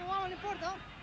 No importa.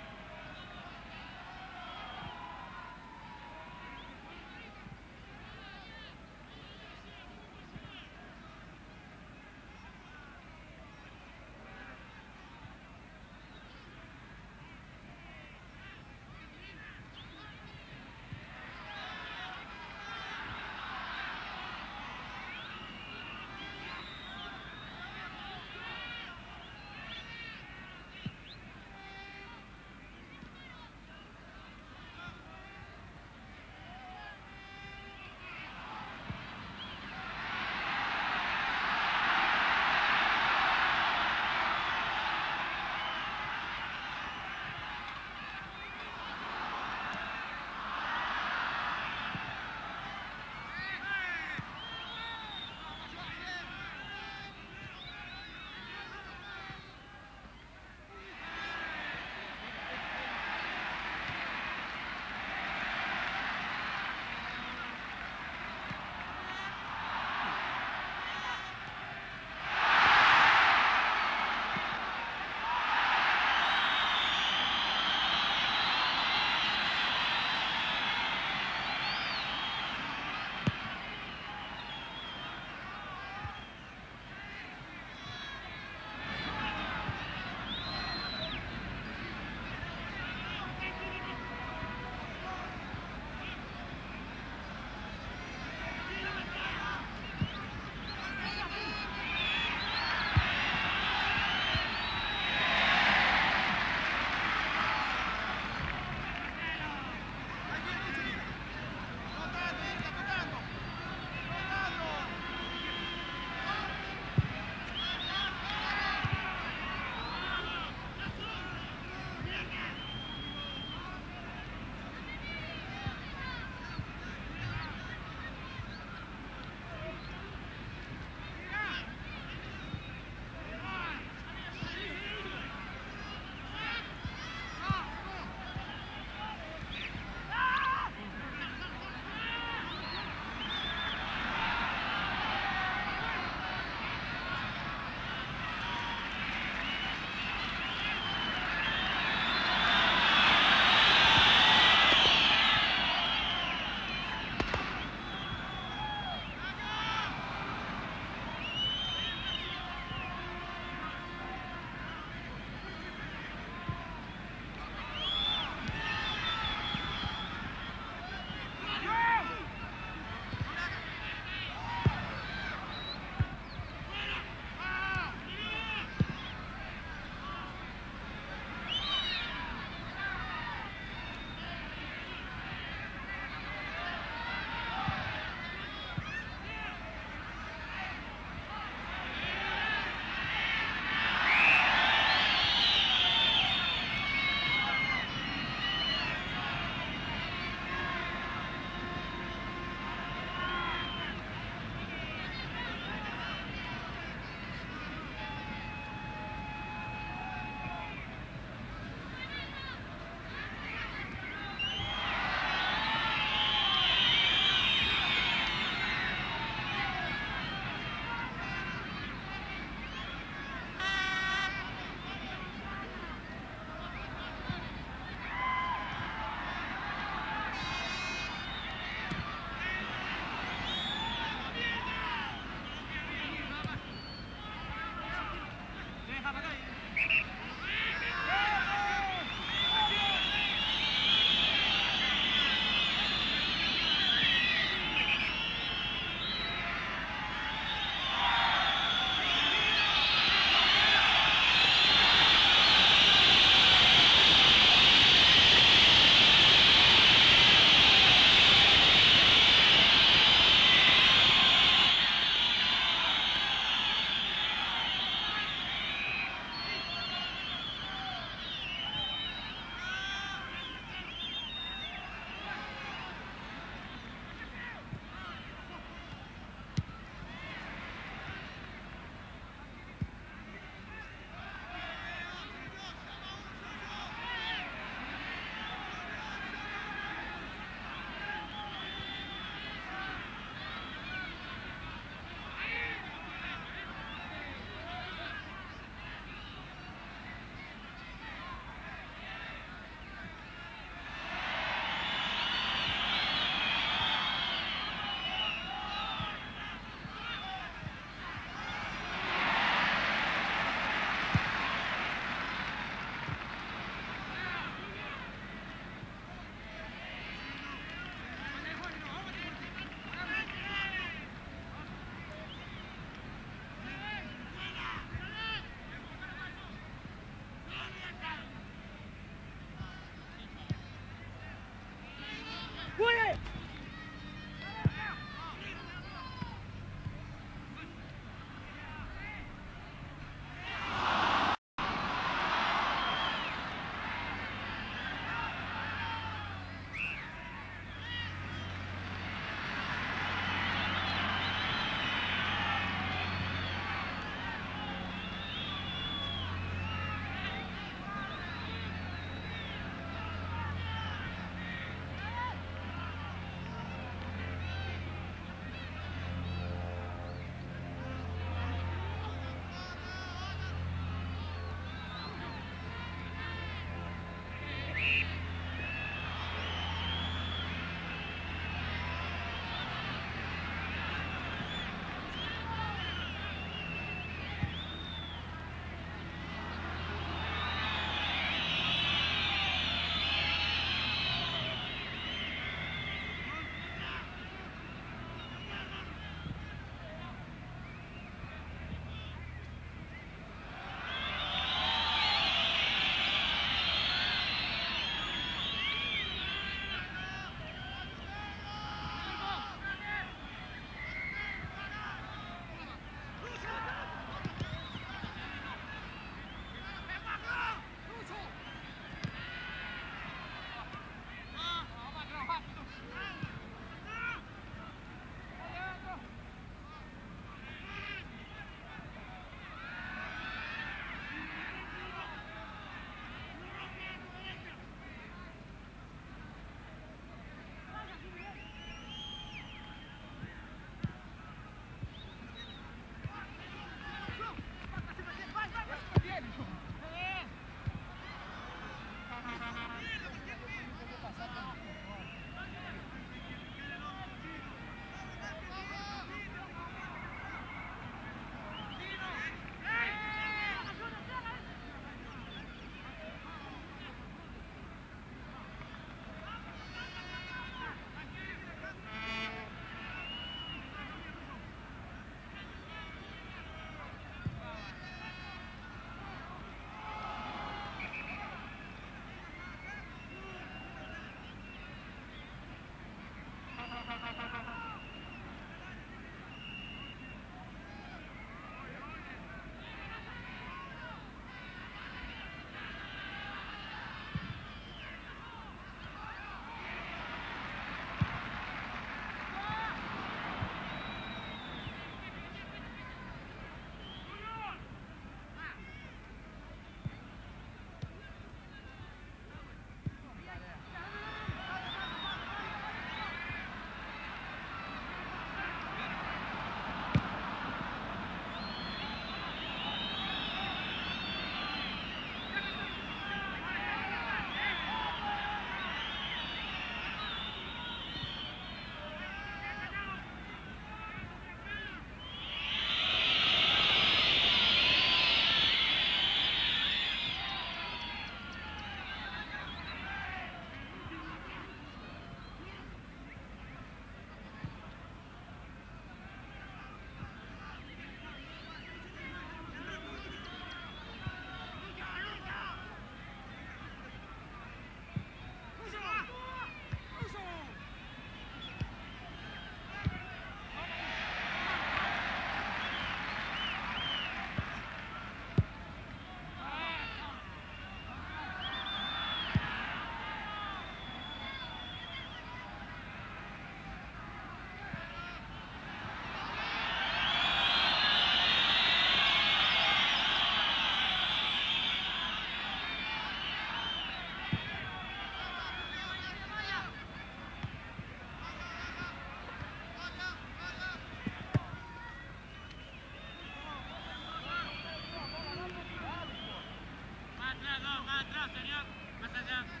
Yeah.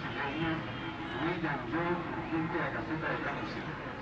しいという、無理な情報を聞いてやが世界かもしれない。